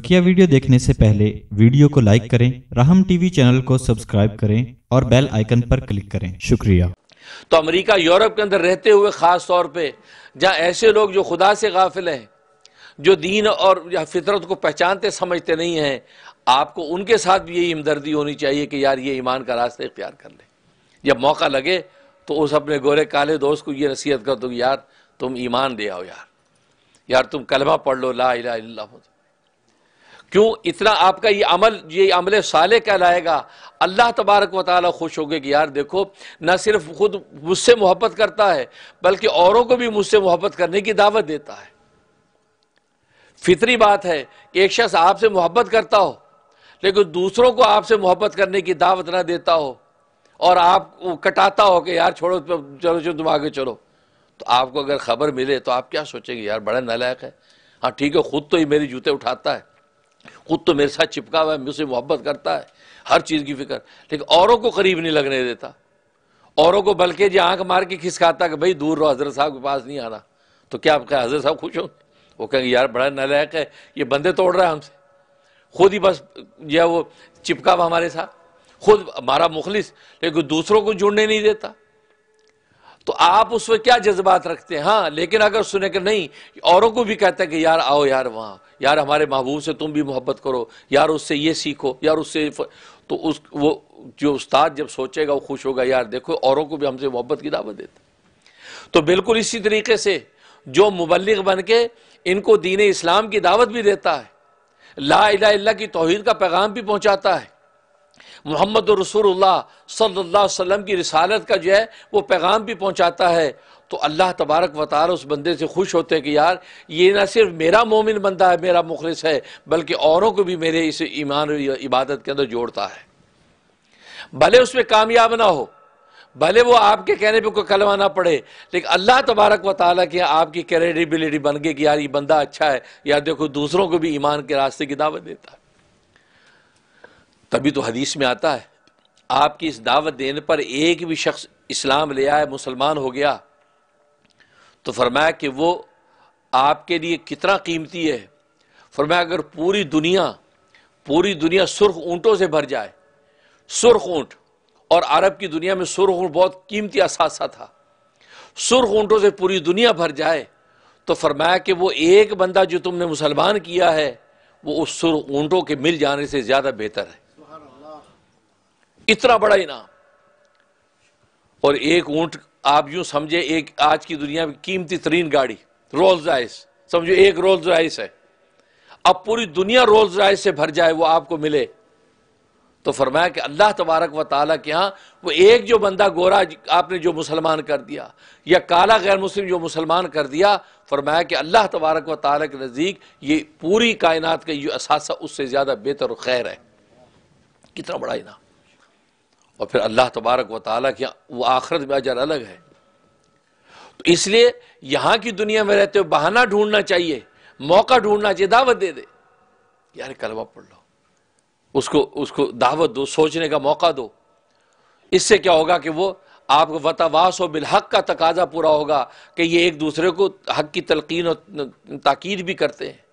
बकिया video देखने से पहले वीडियो को लाइक करें, राहम टीवी चैनल को सब्सक्राइब करें और बेल आइकन पर क्लिक करें। शुक्रिया। तो अमेरिका यूरोप के अंदर रहते हुए ख़ास तौर पे, जहाँ ऐसे लोग जो खुदा से गाफिल हैं, जो दीन और फितरत को पहचानते, समझते नहीं हैं, आपको उनके साथ भी यही हमदर्दी होनी चाहिए कि यार ये ईमान का रास्ता इख्तियार कर ले। जब मौका लगे तो उस अपने गोरे काले दोस्त को ये नसीहत कर दो यार तुम ईमान दे आओ यार। यार तुम कलमा पढ़ लो, ला इला क्यों इतना आपका ये अमल ये अमल साले कहलाएगा? अल्लाह तबारक व खुश हो गए कि यार देखो, ना सिर्फ़ खुद मुझसे मोहब्बत करता है, बल्कि औरों को भी मुझसे मोहब्बत करने की दावत देता है। फितरी बात है कि एक शख्स आपसे मोहब्बत करता हो, लेकिन दूसरों को आपसे मोहब्बत करने की दावत ना देता हो, और आप कटाता हो कि यार छोड़ो चलो चलो, तुम आगे चलो। तो आपको अगर खबर मिले तो आप क्या सोचेंगे, यार बड़ा नलायक है। हाँ ठीक है, खुद तो ही मेरी जूते उठाता है। खुद तो मेरे साथ चिपका हुआ है, मुझसे मोहब्बत करता है, हर चीज़ की फ़िक्र। लेकिन औरों को करीब नहीं लगने देता। औरों को बल्कि जो आँख मार के खिसकाता कि भाई दूर रहो, हज़रत साहब के पास नहीं आना। तो क्या आप क्या हज़रत साहब खुश हो वो कहेंगे, यार, बड़ा नलायक है, ये बंदे तोड़ रहा है हमसे। खुद ही बस, जो है वो चिपका हुआ हमारे साथ। खुद हमारा मुखलिस, लेकिन दूसरों को जुड़ने नहीं देता। तो आप उसमें क्या जज्बात रखते हैं? हाँ लेकिन अगर सुने कि नहीं, औरों को भी कहता है कि, यार, आओ यार वहाँ। यार, हमारे महबूब से तुम भी मोहब्बत करो। यार, उससे ये सीखो। यार, उससे तो उस, वो जो उस्ताद जब सोचेगा, वो खुश होगा, यार, देखो, औरों को भी हमसे मोहब्बत की दावत देता तो बिल्कुल इसी तरीके से जो मुबलिक बन के इनको दीन इस्लाम की दावत भी देता है, ला इला की तोहहीद का पैगाम भी पहुँचाता है मोहम्मद रसूलुल्लाह सल्लल्लाहु अलैहि वसल्लम की रिसालत का जो है, वो पैगाम भी पहुँचाता है। तो अल्लाह तबारक वाल उस बंदे से खुश होते हैं कि यार, ये ना सिर्फ़ मेरा मोमिन बंदा है, मेरा मुखलिस है, बल्कि औरों को भी मेरे इस ईमान इबादत के अंदर जोड़ता है। भले उसमें कामयाब ना हो, भले वो आपके कहने पे कोई कलमा ना पड़े, लेकिन अल्लाह तबारक व ताली की आपकी क्रेडिबिलिटी बन गई कि यार, ये बंदा अच्छा है यार देखो दूसरों को भी ईमान के रास्ते की दावत देता है। तभी तो हदीस में आता है, आपकी इस दावत देने पर एक भी शख्स इस्लाम ले आए, मुसलमान हो गया तो फरमाया कि वो आपके लिए कितना कीमती है? फरमाया, अगर पूरी दुनिया पूरी दुनिया सुर्ख ऊँटों से भर जाए, सुर्ख ऊँट, और अरब की दुनिया में सुर्ख ऊँट बहुत कीमती असासा था, सुर्ख ऊँटों से पूरी दुनिया भर जाए तो फरमाया कि वो एक बंदा जो तुमने मुसलमान किया है, वो उस सुर्ख ऊँटों के मिल जाने से ज़्यादा बेहतर है। इतना बड़ा इनाम। और एक ऊँट, आप यूँ समझे, एक आज की दुनिया में कीमती तरीन गाड़ी रोल्स राइस समझो, एक रोल्स राइस है। अब पूरी दुनिया रोल्स राइस से भर जाए, वो आपको मिले। तो फरमाया कि अल्लाह तबारक व ताली के यहाँ, वो एक जो बंदा गोरा आपने जो मुसलमान कर दिया, या काला गैर मुस्लिम जो मुसलमान कर दिया, फरमाया कि अल्लाह तबारक व ताली के नज़दीक ये पूरी कायनात का ये असासा उससे ज़्यादा बेहतर खैर है। कितना बड़ा इनाम। और फिर अल्लाह तबारक व ताली की वो आखरत में अजर अलग है। तो इसलिए यहाँ की दुनिया में रहते हुए बहाना ढूंढना चाहिए, मौका ढूंढना चाहिए, दावत दे दे। यार, कलमा पढ़ लो। उसको उसको दावत दो, सोचने का मौका दो। इससे क्या होगा कि वो आपको वतावास और बिलहक का तकाजा पूरा होगा कि ये एक दूसरे को हक की तलकीन और ताकीद भी करते हैं।